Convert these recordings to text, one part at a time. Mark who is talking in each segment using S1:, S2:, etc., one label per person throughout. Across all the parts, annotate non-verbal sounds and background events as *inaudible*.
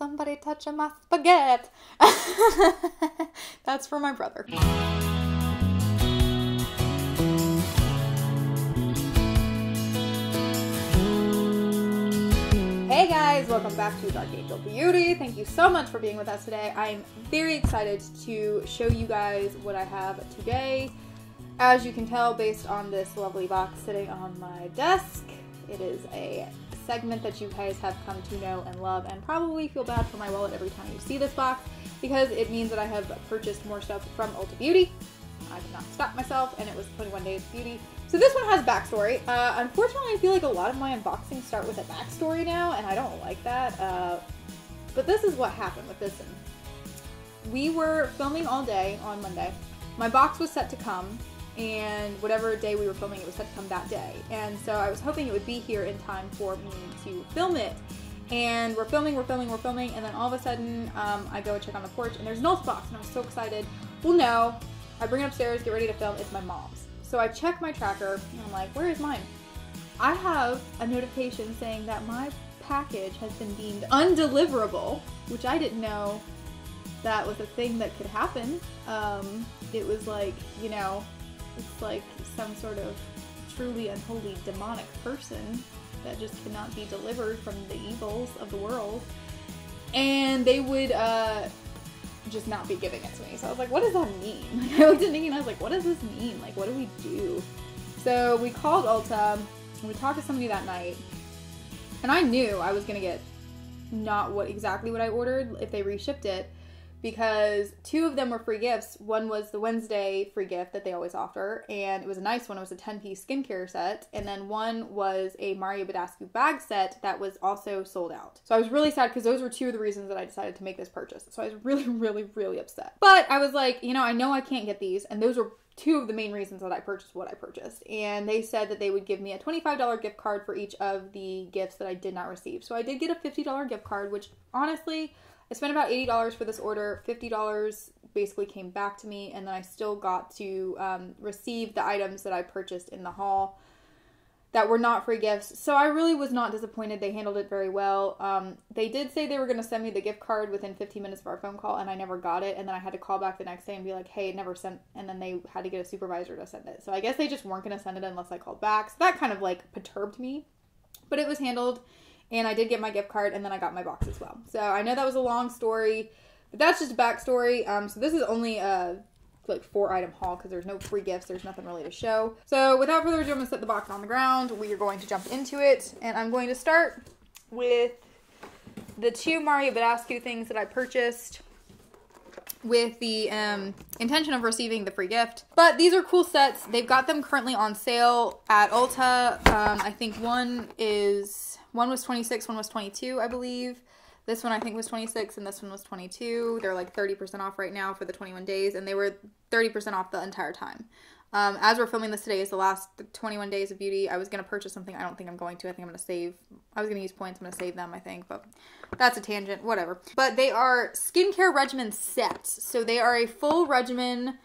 S1: somebody touching my spaghetti. *laughs* That's for my brother. Hey guys, welcome back to Dark Angel Beauty. Thank you so much for being with us today. I'm very excited to show you guys what I have today. As you can tell based on this lovely box sitting on my desk, it is a segment that you guys have come to know and love and probably feel bad for my wallet every time you see this box because it means that I have purchased more stuff from Ulta Beauty. I did not stop myself and it was 21 Days Beauty. So this one has backstory. Uh, unfortunately, I feel like a lot of my unboxings start with a backstory now and I don't like that. Uh, but this is what happened with this one. We were filming all day on Monday. My box was set to come and whatever day we were filming, it was set to come that day. And so I was hoping it would be here in time for me to film it. And we're filming, we're filming, we're filming, and then all of a sudden, um, I go check on the porch, and there's an Ulta box, and I was so excited. Well, no, I bring it upstairs, get ready to film. It's my mom's. So I check my tracker, and I'm like, where is mine? I have a notification saying that my package has been deemed undeliverable, which I didn't know that was a thing that could happen. Um, it was like, you know, it's like some sort of truly unholy demonic person that just cannot be delivered from the evils of the world. And they would uh, just not be giving it to me. So I was like, what does that mean? *laughs* Like, I looked at Nikki and I was like, what does this mean? Like, what do we do? So we called Ulta and we talked to somebody that night. And I knew I was going to get not what exactly what I ordered if they reshipped it because two of them were free gifts. One was the Wednesday free gift that they always offer, and it was a nice one. It was a 10 piece skincare set. And then one was a Mario Badescu bag set that was also sold out. So I was really sad because those were two of the reasons that I decided to make this purchase. So I was *laughs* really, really, really upset. But I was like, you know, I know I can't get these, and those were two of the main reasons that I purchased what I purchased. And they said that they would give me a $25 gift card for each of the gifts that I did not receive. So I did get a $50 gift card, which honestly, I spent about $80 for this order. $50 basically came back to me, and then I still got to um, receive the items that I purchased in the haul that were not free gifts. So I really was not disappointed. They handled it very well. Um, they did say they were going to send me the gift card within 15 minutes of our phone call, and I never got it. And then I had to call back the next day and be like, hey, it never sent. And then they had to get a supervisor to send it. So I guess they just weren't going to send it unless I called back. So that kind of like perturbed me. But it was handled and I did get my gift card, and then I got my box as well. So I know that was a long story, but that's just a backstory. Um, so this is only a like four item haul because there's no free gifts. There's nothing really to show. So without further ado, I'm gonna set the box on the ground. We are going to jump into it, and I'm going to start with the two Mario Badescu things that I purchased with the um, intention of receiving the free gift. But these are cool sets. They've got them currently on sale at Ulta. Um, I think one is one was 26, one was 22, I believe. This one I think was 26 and this one was 22. They're like 30% off right now for the 21 days and they were 30% off the entire time. Um, as we're filming this today is the last 21 days of beauty. I was going to purchase something. I don't think I'm going to. I think I'm going to save. I was going to use points. I'm going to save them, I think. But that's a tangent. Whatever. But they are skincare regimen sets. So they are a full regimen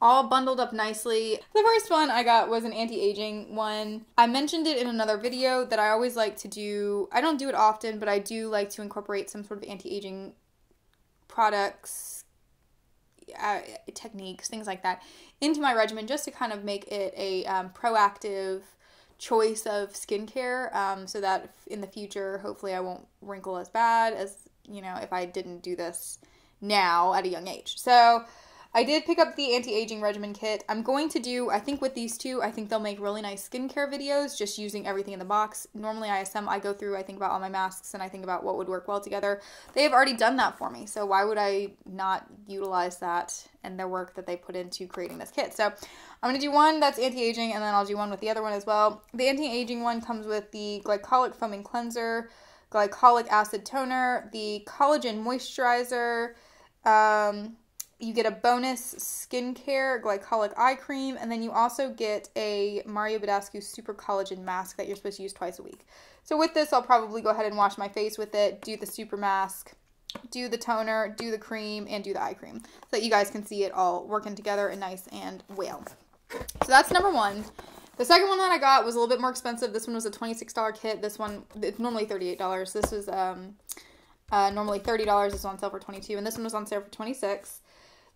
S1: all bundled up nicely. The first one I got was an anti-aging one. I mentioned it in another video that I always like to do. I don't do it often, but I do like to incorporate some sort of anti-aging products, uh, techniques, things like that into my regimen just to kind of make it a um, proactive choice of skincare um, so that in the future, hopefully, I won't wrinkle as bad as, you know, if I didn't do this now at a young age. So, I did pick up the anti-aging regimen kit. I'm going to do, I think with these two, I think they'll make really nice skincare videos just using everything in the box. Normally ISM, I go through, I think about all my masks and I think about what would work well together. They have already done that for me, so why would I not utilize that and their work that they put into creating this kit? So I'm going to do one that's anti-aging and then I'll do one with the other one as well. The anti-aging one comes with the glycolic foaming cleanser, glycolic acid toner, the collagen moisturizer, um, you get a bonus skincare glycolic eye cream, and then you also get a Mario Badescu Super Collagen Mask that you're supposed to use twice a week. So with this, I'll probably go ahead and wash my face with it, do the super mask, do the toner, do the cream, and do the eye cream. So that you guys can see it all working together and nice and well. So that's number one. The second one that I got was a little bit more expensive. This one was a $26 kit. This one, it's normally $38. This was um, Uh, normally $30 is on sale for 22 and this one was on sale for 26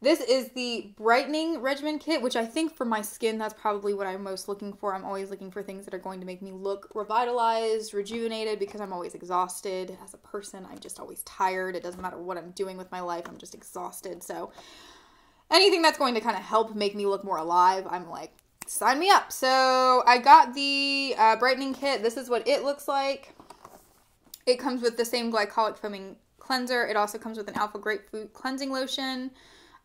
S1: this is the brightening regimen kit, which I think for my skin, that's probably what I'm most looking for. I'm always looking for things that are going to make me look revitalized, rejuvenated, because I'm always exhausted as a person. I'm just always tired. It doesn't matter what I'm doing with my life, I'm just exhausted. So anything that's going to kind of help make me look more alive, I'm like, sign me up. So I got the uh, brightening kit. This is what it looks like. It comes with the same glycolic foaming cleanser. It also comes with an alpha grapefruit cleansing lotion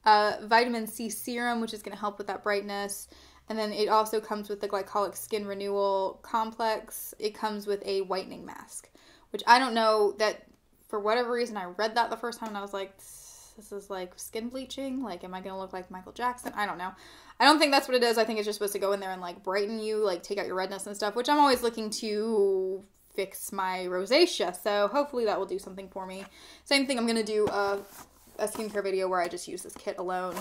S1: uh, vitamin C serum, which is going to help with that brightness. And then it also comes with the glycolic skin renewal complex. It comes with a whitening mask, which I don't know that for whatever reason I read that the first time and I was like, this is like skin bleaching. Like, am I going to look like Michael Jackson? I don't know. I don't think that's what it is. I think it's just supposed to go in there and like brighten you, like take out your redness and stuff, which I'm always looking to fix my rosacea. So hopefully that will do something for me. Same thing, I'm going to do a a skincare video where I just use this kit alone.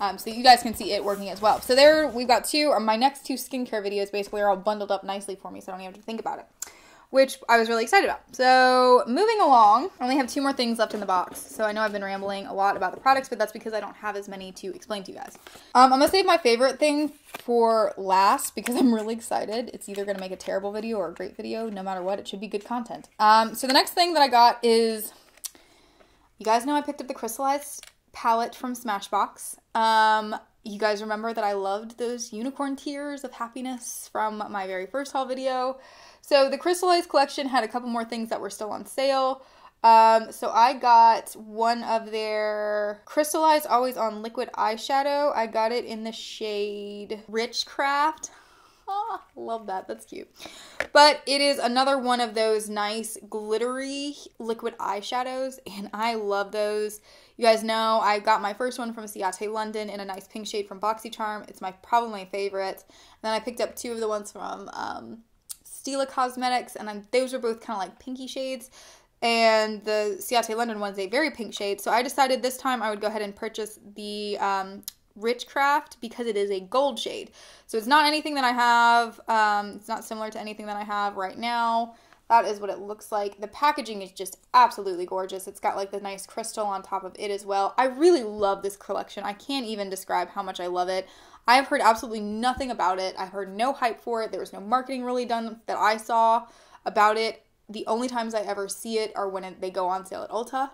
S1: Um, so you guys can see it working as well. So there we've got two, or my next two skincare videos basically are all bundled up nicely for me so I don't even have to think about it. Which I was really excited about. So moving along, I only have two more things left in the box. So I know I've been rambling a lot about the products, but that's because I don't have as many to explain to you guys. Um, I'm gonna save my favorite thing for last because I'm really excited. It's either gonna make a terrible video or a great video. No matter what, it should be good content. Um, so the next thing that I got is you guys know I picked up the crystallized palette from Smashbox. Um, you guys remember that I loved those unicorn tears of happiness from my very first haul video. So the crystallized collection had a couple more things that were still on sale. Um, so I got one of their crystallized always on liquid eyeshadow. I got it in the shade Richcraft. Oh, *laughs* love that. That's cute. But it is another one of those nice glittery liquid eyeshadows, and I love those. You guys know I got my first one from Ciate London in a nice pink shade from BoxyCharm. It's my probably my favorite. And then I picked up two of the ones from um, Stila Cosmetics, and those are both kind of like pinky shades. And the Ciate London one's a very pink shade. So I decided this time I would go ahead and purchase the um, Richcraft because it is a gold shade. So it's not anything that I have. Um, it's not similar to anything that I have right now. That is what it looks like. The packaging is just absolutely gorgeous. It's got like the nice crystal on top of it as well. I really love this collection. I can't even describe how much I love it. I have heard absolutely nothing about it. I heard no hype for it. There was no marketing really done that I saw about it. The only times I ever see it are when they go on sale at Ulta.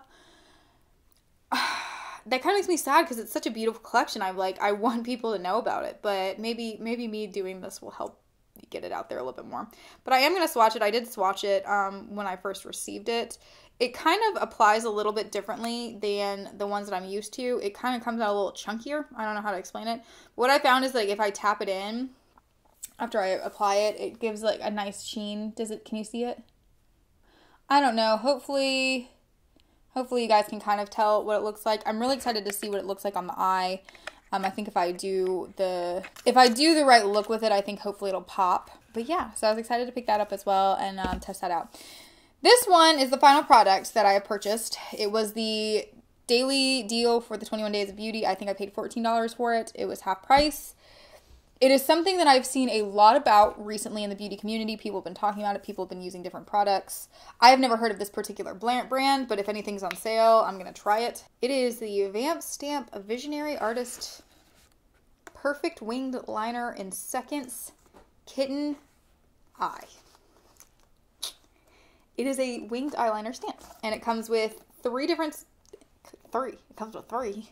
S1: That kind of makes me sad because it's such a beautiful collection. I'm like, I want people to know about it, but maybe maybe me doing this will help get it out there a little bit more. But I am gonna swatch it. I did swatch it um, when I first received it. It kind of applies a little bit differently than the ones that I'm used to. It kind of comes out a little chunkier. I don't know how to explain it. What I found is like if I tap it in after I apply it, it gives like a nice sheen. Does it? Can you see it? I don't know. Hopefully hopefully you guys can kind of tell what it looks like. I'm really excited to see what it looks like on the eye. Um, I think if I do the if I do the right look with it, I think hopefully it'll pop. But yeah, so I was excited to pick that up as well and um, test that out. This one is the final product that I purchased. It was the daily deal for the 21 Days of Beauty. I think I paid $14 for it. It was half price. It is something that I've seen a lot about recently in the beauty community. People have been talking about it, people have been using different products. I have never heard of this particular brand, but if anything's on sale, I'm going to try it. It is the Vamp Stamp Visionary Artist Perfect Winged Liner in Seconds Kitten Eye. It is a winged eyeliner stamp, and it comes with three different. Three. It comes with three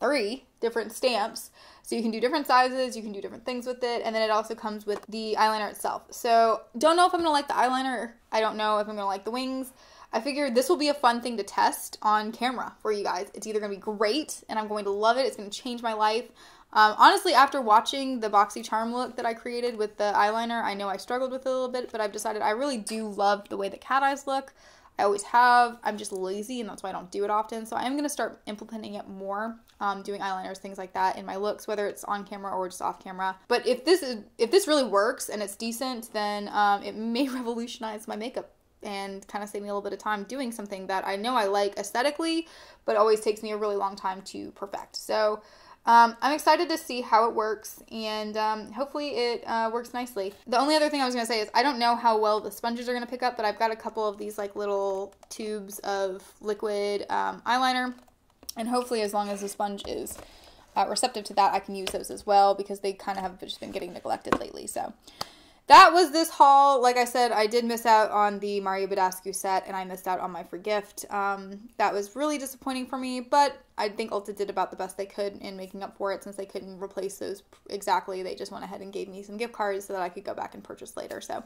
S1: three different stamps. So you can do different sizes, you can do different things with it, and then it also comes with the eyeliner itself. So don't know if I'm gonna like the eyeliner. I don't know if I'm gonna like the wings. I figured this will be a fun thing to test on camera for you guys. It's either gonna be great and I'm going to love it, it's gonna change my life. Um, honestly, after watching the BoxyCharm look that I created with the eyeliner, I know I struggled with it a little bit, but I've decided I really do love the way the cat eyes look. I always have. I'm just lazy and that's why I don't do it often. So I'm going to start implementing it more, um, doing eyeliners, things like that in my looks, whether it's on camera or just off camera. But if this is if this really works and it's decent, then um, it may *laughs* revolutionize my makeup and kind of save me a little bit of time doing something that I know I like aesthetically, but always takes me a really long time to perfect. So Um, I'm excited to see how it works, and um, hopefully it uh, works nicely. The only other thing I was going to say is I don't know how well the sponges are going to pick up, but I've got a couple of these like little tubes of liquid um, eyeliner, and hopefully as long as the sponge is uh, receptive to that, I can use those as well because they kind of have just been getting neglected lately. So that was this haul. Like I said, I did miss out on the Mario Badescu set and I missed out on my free gift. Um, that was really disappointing for me, but I think Ulta did about the best they could in making up for it since they couldn't replace those exactly. They just went ahead and gave me some gift cards so that I could go back and purchase later. So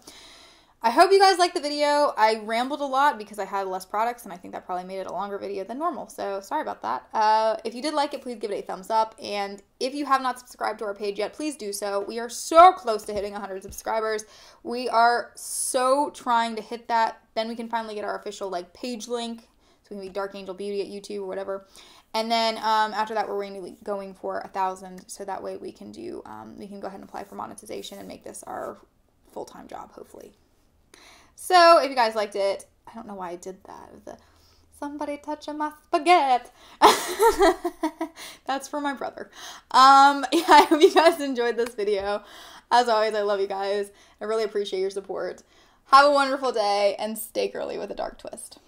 S1: I hope you guys liked the video. I rambled a lot because I had less products and I think that probably made it a longer video than normal. So sorry about that. Uh, if you did like it, please give it a thumbs up. And if you have not subscribed to our page yet, please do so. We are so close to hitting 100 subscribers. We are so trying to hit that. Then we can finally get our official like page link. So we can be Dark Angel Beauty at YouTube or whatever. And then um, after that, we're going for a thousand, so that way we can do um, we can go ahead and apply for monetization and make this our full time job, hopefully. So if you guys liked it, I don't know why I did that. Somebody touching my spaghetti. *laughs* That's for my brother. Um, *laughs* yeah, I hope you guys enjoyed this video. As always, I love you guys. I really appreciate your support. Have a wonderful day and stay girly with a dark twist.